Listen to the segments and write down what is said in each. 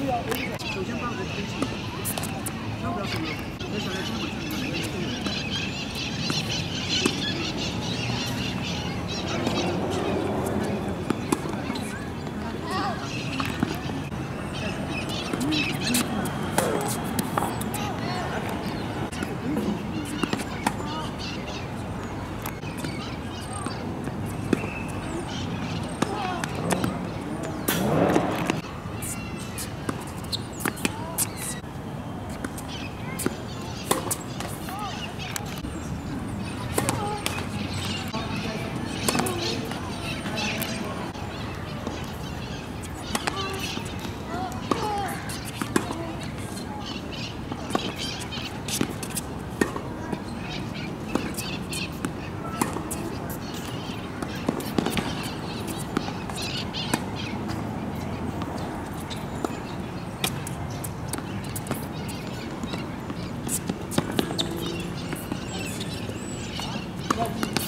首先帮我们登记，要不要什么？我想来先回。Go.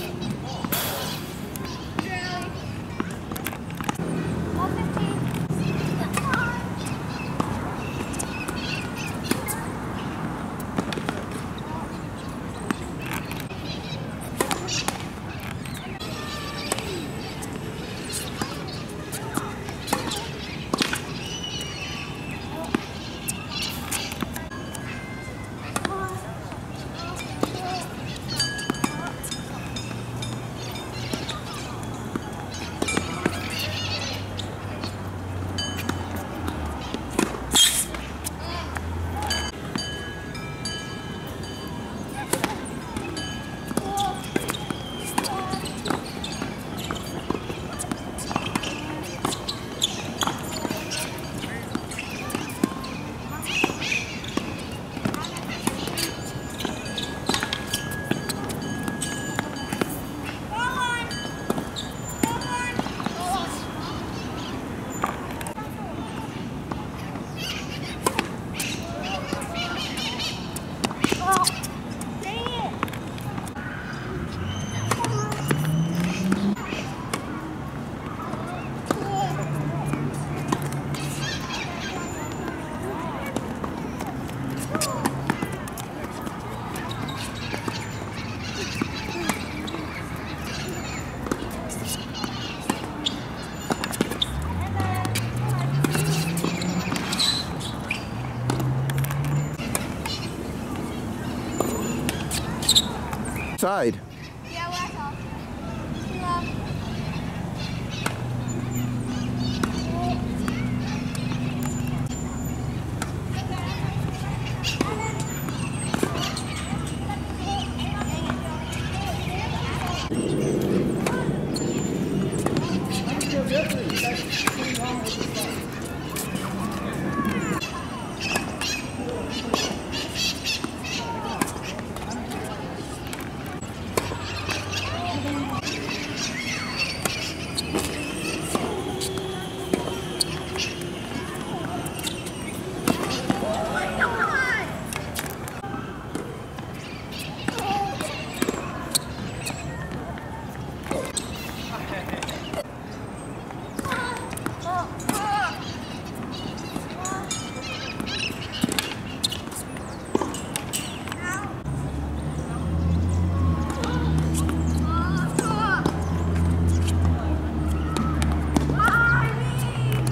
outside.